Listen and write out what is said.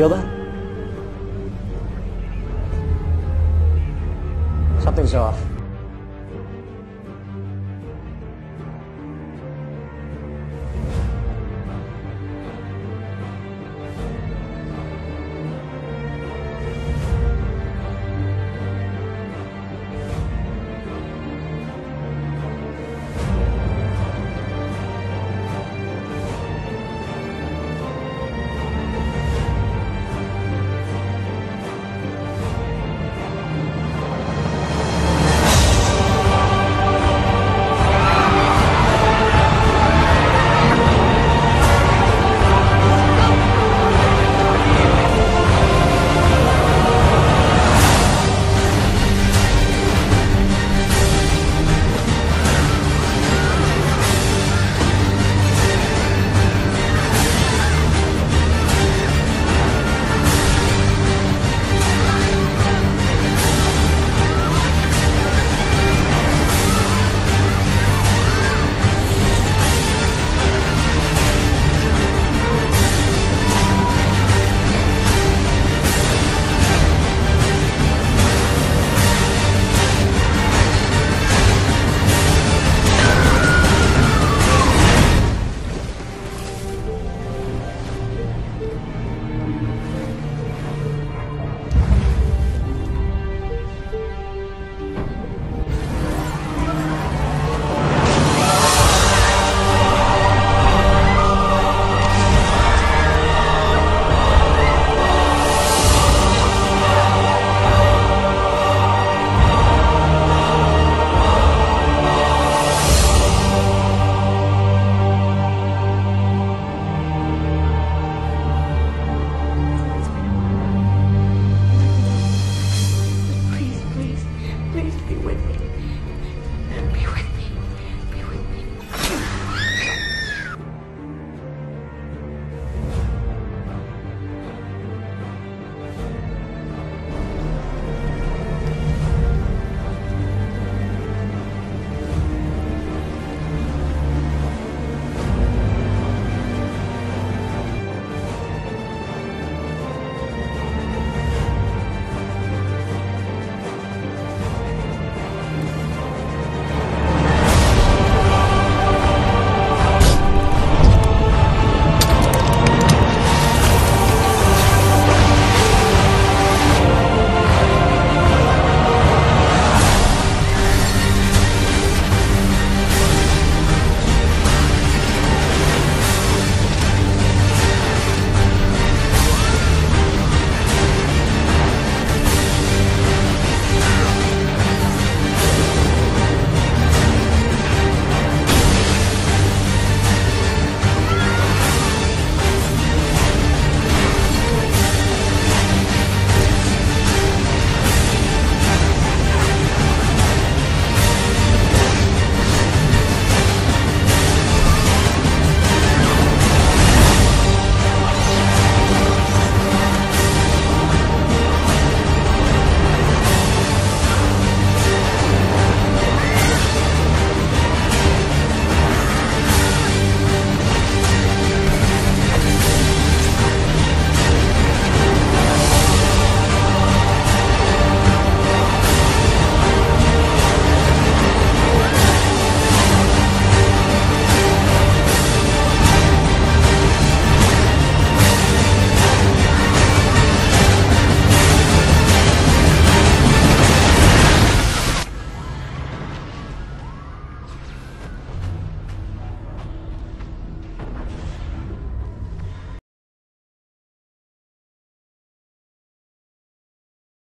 feel that? Something's off.